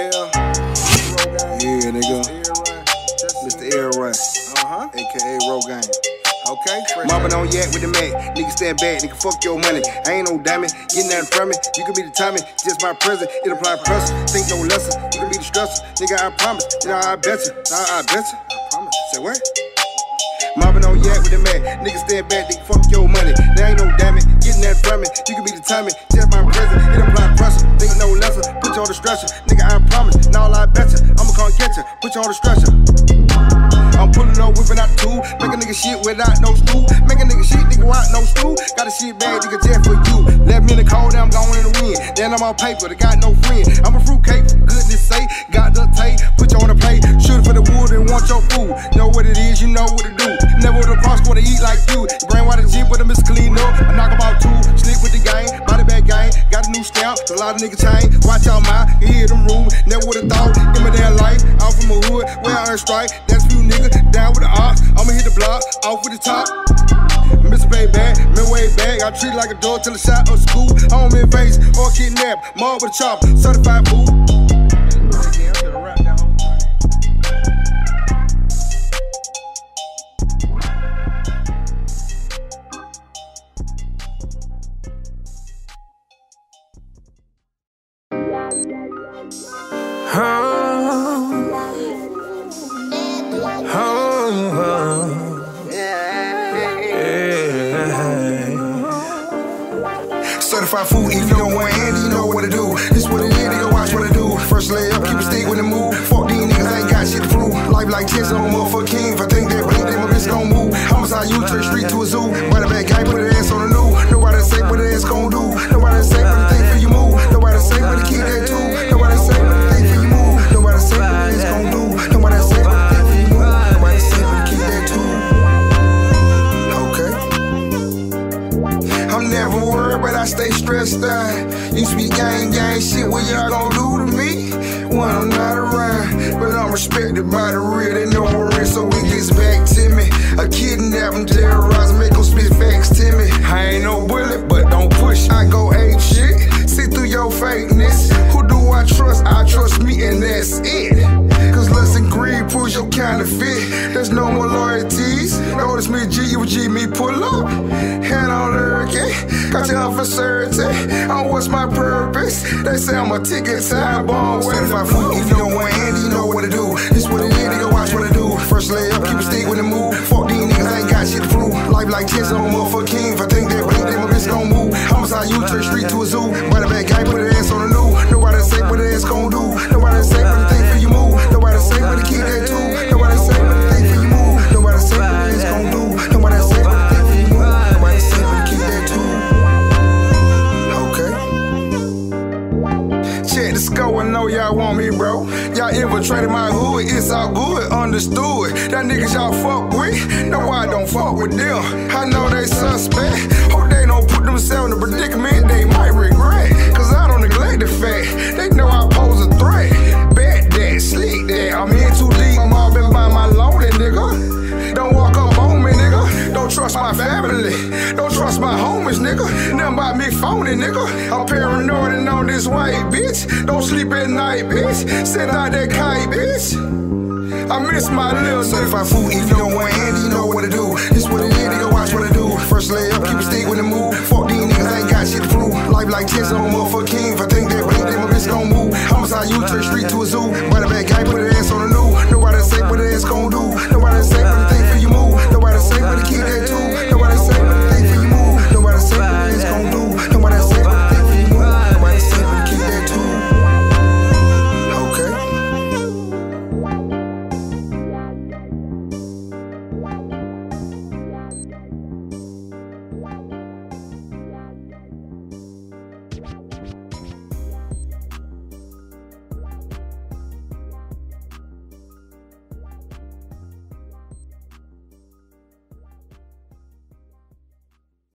Yeah. Yeah, nigga. Mr. Mr. Air Run, Uh-huh. aka Rogaine. Okay. fresh Mobbing out. on yak with the Mac. Nigga stand back, nigga fuck your money. I ain't no diamond, getting nothing from it. You can be the timing, just my present. It apply pressure, think no lesson. You can be the stressor, nigga. I promise. Nah, I bet you. Nah, I bet you. I promise. Say what? Mobbing on yak with the Mac. Nigga stand back, nigga fuck your money. There ain't no diamond, getting nothing from it. You can be the timing, just my present. It apply pressure, think no lesson. Put you on the stretcher, nigga. I promise. Nah, I bet you. I'ma come get you, put you on the stretcher. I'm pulling up, whipping out two. Make a nigga shit without no stool. Make a nigga shit, nigga without no stool. Got a shit bag, nigga, just for you. Left me in the cold, I'm going in the wind. Then I'm on paper, they got no friend. I'm a fruitcake, goodness sake. Got the tape, put you on the plate. Shoot for the wood and want your food. Know what it is, you know what to do. Never with a cross, wanna eat like you. Brain white Jeep with a miss clean up. I knock about two, new stamp. A lot of niggas chain. Watch out, my, hear them rude. Never would've thought in my damn life. Out from a hood, where I earn strike. That's few niggas down with the ox. I'ma hit the block, off with the top. Mr. Bay back, midway back. I treat like a dog till a shot of school. Home in base or kidnap. Mob with a chop, certified fool. Certified fool, if you don't want Andy, you know what to do. This what it is, nigga, watch what I do. First lay up, keep it stick with the move. Fuck these niggas, I ain't got shit to prove. Life like chess, I'm a motherfucking king. If I think Never but I stay stressed out. Used to be gang gang shit, what y'all gon' do to me when I'm not around? But I'm respected by the real, they know I'm real, so it gets back to me. I kidnap and terrorize, make them spit facts to me. I ain't no bullet, but don't push, I go ape shit. See through your fakeness. Who do I trust? I trust me, and that's it. Cause lust and greed proves your counterfeit. There's no more loyalties. Notice me, G, you G me, pull up. Hand on lurking. Got you up for certainty. Eh, On what's my purpose? They say I'm a ticket time bomb. Certified fool. If you don't want Andy, you know what to do. This what it is, nigga, watch what I do. First lay up, keep it stick with the move. Fuck these niggas, I ain't got shit to prove. Life like chess, I'm a motherfucking king. If I think that blink, then my bitch gon' move. Homicide, you turn street to a zoo. By the back, gang, put her y'all want me, bro. Y'all infiltrated my hood, it's all good, understood. That niggas y'all fuck with, no, I don't fuck with them. I know they suspect. Hope they don't put themselves in a predicament they might regret. My homies, nigga. Nothing about me phony, nigga. I'm paranoid and on this white bitch. Don't sleep at night, bitch. Send out that kite, bitch. I miss my little certified fool. If you don't want Andy, you know what to do. This what it is, nigga. Watch what I do. First lay up, keep it stick with the move. Fuck these niggas, I ain't got shit to prove. Life like chess, I'm a